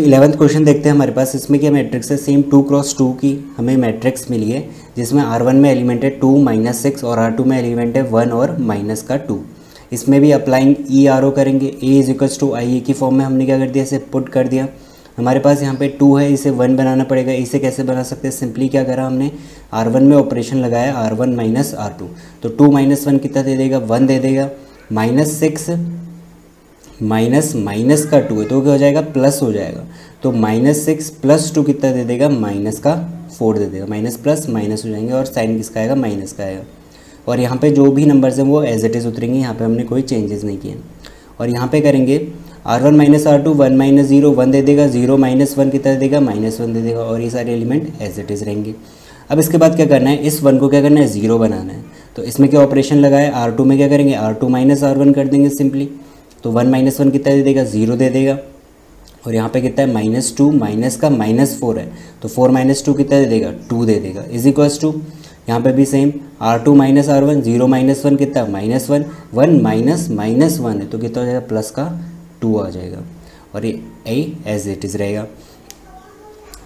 Eleventh question देखते हैं हमारे पास, इसमें क्या मैट्रिक्स है? सेम टू क्रॉस टू की हमें मैट्रिक्स मिली है, जिसमें आर वन में एलिमेंट है टू माइनस सिक्स और आर टू में एलिमेंट है वन और माइनस का टू इसमें भी अप्लाइंग ई आर ओ करेंगे। A is equals to I A की फॉर्म में हमने क्या कर दिया? इसे पुट कर दिया। हमारे पास यहाँ पे टू है, इसे वन बनाना पड़ेगा। इसे कैसे बना सकते हैं? सिंपली क्या करा हमने? आर वन में ऑपरेशन लगाया R one minus R two तो टू माइनस वन कितना दे देगा? वन दे देगा। माइनस सिक्स माइनस माइनस का टू है तो क्या हो जाएगा? प्लस हो जाएगा। तो माइनस सिक्स प्लस टू कितना दे देगा? माइनस का फोर दे देगा। माइनस प्लस माइनस हो जाएँगे, और साइन किसका आएगा? माइनस का आएगा। और यहाँ पे जो भी नंबर्स हैं, वो एज इट इज़ उतरेंगे। यहाँ पे हमने कोई चेंजेस नहीं किए। और यहाँ पे करेंगे R one minus R two one minus zero one दे देगा। ज़ीरो माइनस वन कितना दे देगा? माइनस वन दे देगा। और ये सारे एलिमेंट एज इट इज़ रहेंगे। अब इसके बाद क्या करना है? इस वन को क्या करना है? ज़ीरो बनाना है। तो इसमें क्या ऑपरेशन लगाए आर टू में क्या करेंगे? R two minus R one कर देंगे सिंपली तो वन माइनस वन कितना दे देगा? ज़ीरो दे देगा। और यहाँ पे कितना है? माइनस टू, माइनस का माइनस फोर है। तो फोर माइनस टू कितना दे देगा? टू दे देगा। Is equals to? यहाँ पे भी same. R two minus R one, zero minus one कितना? Minus one. One minus minus one है तो कितना हो जाएगा? प्लस का टू आ जाएगा। और ये एज इट इज़ रहेगा।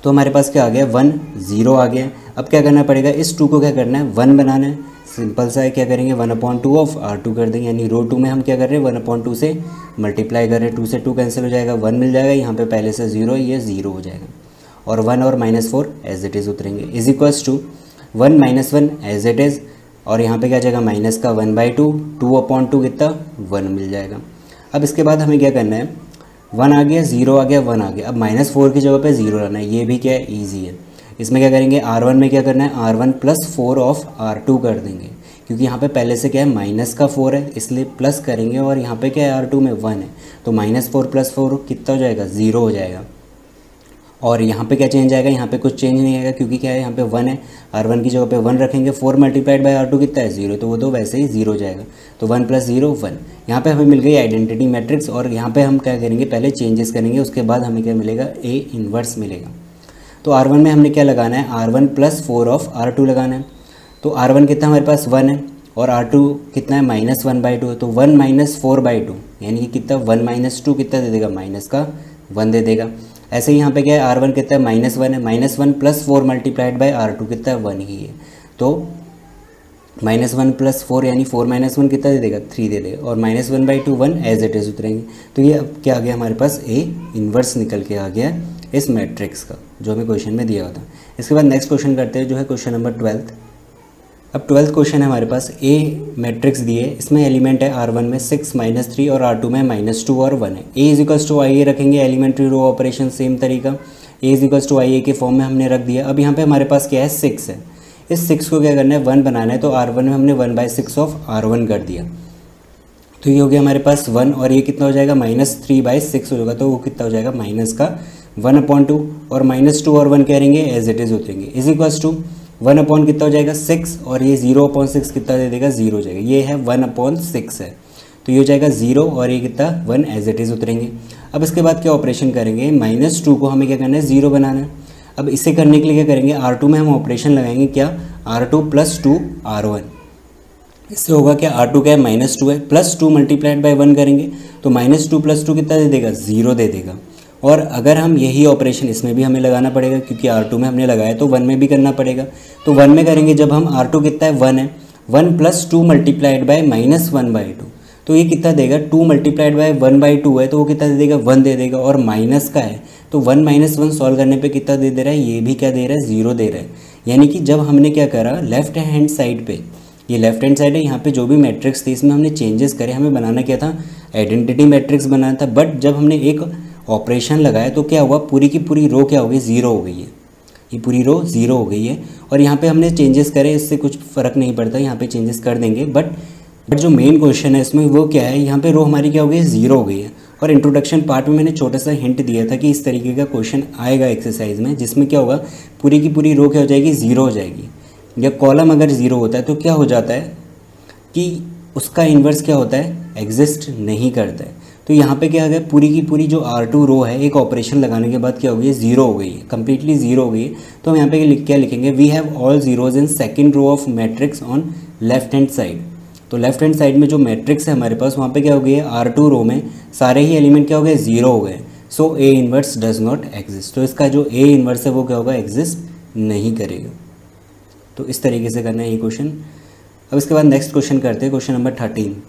तो हमारे पास क्या आ गया? वन, ज़ीरो आ गया। अब क्या करना पड़ेगा? इस टू को क्या करना है? वन बनाना है। सिंपल सा है, क्या करेंगे? One upon two of R two कर देंगे। यानी रो टू में हम क्या कर रहे हैं? वन अपॉइंट टू से मल्टीप्लाई कर रहे हैं। टू से टू कैंसिल हो जाएगा। वन मिल जाएगा। यहाँ पे पहले से ज़ीरो ये ज़ीरो हो जाएगा। और वन और minus four as it is उतरेंगे। Is equals to one minus one as it is और यहाँ पे क्या जाएगा? माइनस का one by two two upon two कितना? वन मिल जाएगा। अब इसके बाद हमें क्या करना है? वन आ गया ज़ीरो आ गया वन आ गया। अब माइनस फोर की जगह पे ज़ीरो लाना है। ये भी क्या है? ईजी है। इसमें क्या करेंगे? आर वन में क्या करना है? R one plus four of R two कर देंगे। क्योंकि यहाँ पे पहले से क्या है? माइनस का फोर है, इसलिए प्लस करेंगे और यहाँ पे क्या है? आर टू में वन है। तो माइनस फोर प्लस फोर कितना हो जाएगा? ज़ीरो हो जाएगा। और यहाँ पे क्या चेंज आएगा? यहाँ पे कुछ चेंज नहीं आएगा, क्योंकि क्या है? यहाँ पे वन है। आर वन की जगह पे वन रखेंगे। Four multiplied by R two कितना है? ज़ीरो तो वो तो वैसे ही ज़ीरो जाएगा। तो वन प्लस ज़ीरो वन यहाँ पे हमें मिल गई आइडेंटिटी मैट्रिक्स और यहाँ पे हम क्या करेंगे? पहले चेंजेस करेंगे, उसके बाद हमें क्या मिलेगा? ए इन्वर्स मिलेगा। तो आर वन में हमने क्या लगाना है? R one plus four of R two लगाना है। तो आर वन कितना हमारे पास? वन है। और आर टू कितना है? माइनस वन बाई टू तो one minus four by two यानी कि कितना? वन माइनस टू कितना दे देगा? माइनस का वन दे देगा। ऐसे ही यहाँ पे क्या है? आर वन कितना है? माइनस वन है। Minus one plus four multiplied by R two कितना? है वन ही है। तो माइनस वन प्लस फोर यानी फोर माइनस वन कितना दे देगा? थ्री दे देगा। और minus one by two one as it is उतरेंगे। तो ये अब क्या आ गया? हमारे पास ए इन्वर्स निकल के आ गया इस मैट्रिक्स का। जो हमें क्वेश्चन में दिया हुआ था इसके बाद नेक्स्ट क्वेश्चन करते हैं, जो है क्वेश्चन नंबर ट्वेल्थ अब ट्वेल्थ क्वेश्चन है हमारे पास ए मैट्रिक्स दिए, इसमें एलिमेंट है आर वन में सिक्स माइनस थ्री और आर टू में माइनस टू और वन है। ए इज़ टू आई ए रखेंगे एलिमेंट्री रो ऑपरेशन सेम तरीका। A is equals to I A के फॉर्म में हमने रख दिया। अब यहाँ पे हमारे पास क्या है? सिक्स है। इस सिक्स को क्या करना है? वन बनाना है तो आर वन में हमने one by six of R one कर दिया। तो ये हो गया हमारे पास वन और ये कितना हो जाएगा? माइनस थ्री बाई सिक्स हो जाएगा तो वो कितना हो जाएगा? माइनस का वन अपॉइंट टू और माइनस टू और वन करेंगे एज इट इज़ उतरेंगे is equals to one upon कितना हो जाएगा? सिक्स और ये ज़ीरो अपॉइंट सिक्स कितना दे देगा? ज़ीरो हो जाएगा। ये है वन अपॉन सिक्स है। तो ये हो जाएगा ज़ीरो और ये कितना? वन एज इट इज़ उतरेंगे। अब इसके बाद क्या ऑपरेशन करेंगे? माइनस टू को हमें क्या करना है? ज़ीरो बनाना है। अब इसे करने के लिए क्या करेंगे? आर टू में हम ऑपरेशन लगाएँगे क्या? R two plus two R one इससे होगा क्या? आर टू क्या है, माइनस टू है। Plus two multiplied by one करेंगे। तो माइनस टू प्लस टू कितना दे देगा? ज़ीरो दे देगा। और अगर हम यही ऑपरेशन इसमें भी हमें लगाना पड़ेगा, क्योंकि आर टू में हमने लगाया तो वन में भी करना पड़ेगा। तो वन में करेंगे, जब हम आर टू कितना है वन है। One plus two multiplied by minus one by two तो ये कितना देगा? Two multiplied by one by two है तो वो कितना दे देगा? वन दे देगा, और माइनस का है। तो वन माइनस वन सॉल्व करने पे कितना दे दे रहा है? ये भी क्या दे रहा है? ज़ीरो दे रहा है। यानी कि जब हमने क्या करा? लेफ़्ट हैंड साइड पे। ये लेफ़्ट हैंड साइड है, यहाँ पे जो भी मैट्रिक्स थी, इसमें हमने चेंजेस करे, हमें बनाना क्या था? आइडेंटिटी मैट्रिक्स बनाना था। बट जब हमने एक ऑपरेशन लगाया तो क्या हुआ? पूरी की पूरी रो क्या हो गई? ज़ीरो हो गई है। ये पूरी रो ज़ीरो हो गई है और यहाँ पे हमने चेंजेस करे, इससे कुछ फ़र्क नहीं पड़ता, यहाँ पे चेंजेस कर देंगे। बट बट जो मेन क्वेश्चन है इसमें वो क्या है? यहाँ पे रो हमारी क्या हो गई? ज़ीरो हो गई है। और इंट्रोडक्शन पार्ट में मैंने छोटा सा हिंट दिया था कि इस तरीके का क्वेश्चन आएगा एक्सरसाइज में, जिसमें क्या होगा? पूरी की पूरी रो क्या हो जाएगी? ज़ीरो हो जाएगी। या कॉलम अगर ज़ीरो होता है तो क्या हो जाता है? कि उसका इन्वर्स क्या होता है? एग्जिस्ट नहीं करता है। तो यहाँ पे क्या हो गया पूरी की पूरी जो आर टू रो है, एक ऑपरेशन लगाने के बाद क्या हो गई ज़ीरो हो गई है कम्प्लीटली ज़ीरो हो गई है। तो हम यहाँ पे लिख, क्या लिखेंगे we have all zeros in second row of matrix on left hand side तो लेफ़्ट हैंड साइड में जो मैट्रिक्स है हमारे पास, वहाँ पे क्या हो गई है आर टू रो में सारे ही एलिमेंट क्या हो गए ज़ीरो हो गए। So A inverse does not exist तो इसका जो ए इन्वर्स है, वो क्या होगा एग्जिस्ट नहीं करेगा। तो इस तरीके से करना है ये क्वेश्चन अब इसके बाद नेक्स्ट क्वेश्चन करते हैं क्वेश्चन नंबर थर्टीन